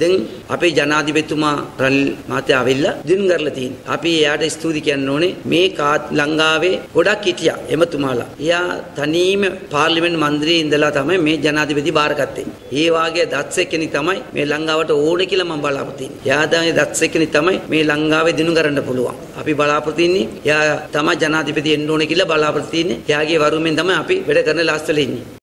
දැන් අපේ ජනාධිපතිතුමා රනිල් මහත්තයා ආවිල්ලා දිනු කරලා තියෙනවා. අපි එයාට ස්තුති කියන්න ඕනේ මේ ලංකාවේ ගොඩක් හිටියා එමතුමාලා. එයා තනීම පාර්ලිමේන්තු මන්ත්‍රී ඉඳලා තමයි මේ ජනාධිපති බාරගත්තේ. ඒ වාගේ දත්ස කෙනෙක් තමයි මේ ලංකාවට ඕනේ කියලා මම බලාපොරොත්තු වෙන්නේ. එයා තමයි දත්ස කෙනෙක් තමයි මේ ලංකාවේ දිනු කරන්න පුළුවන්. අපි බලාපොරොත්තු වෙන්නේ එයා තමයි ජනාධිපති එන්න ඕනේ කියලා බලාපොරොත්තු වෙන්නේ. එයාගේ වරුමෙන් තමයි අපි වැඩ කරන ලාස්වල ඉන්නේ.